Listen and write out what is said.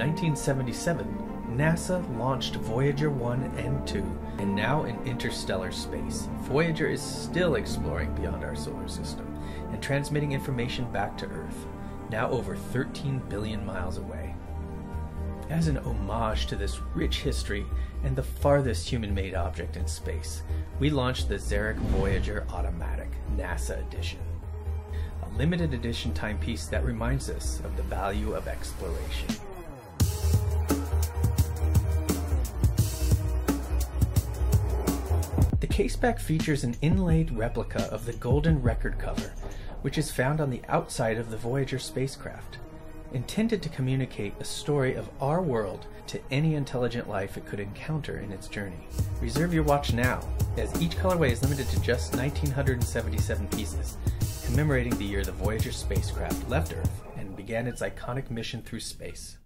1977, NASA launched Voyager 1 and 2, and now in interstellar space. Voyager is still exploring beyond our solar system and transmitting information back to Earth, now over 13 billion miles away. As an homage to this rich history and the farthest human made object in space, we launched the Xeric Voyager Automatic NASA Edition. A limited edition timepiece that reminds us of the value of exploration. The caseback features an inlaid replica of the golden record cover, which is found on the outside of the Voyager spacecraft intended to communicate a story of our world to any intelligent life it could encounter in its journey. Reserve your watch now, as each colorway is limited to just 1977 pieces, commemorating the year the Voyager spacecraft left Earth and began its iconic mission through space.